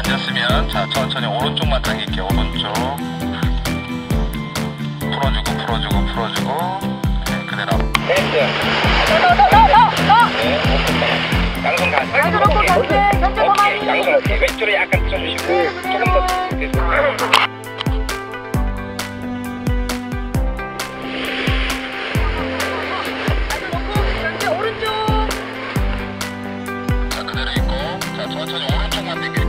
앉았으면 자 천천히 오른쪽만 당길게요. 오른쪽. 풀어주고 풀어주고 풀어주고. 네, 그대로. 네, 왼쪽으로 약간 틀어주시고. 조금 더 됐어요 천천히 오른쪽만 당겨.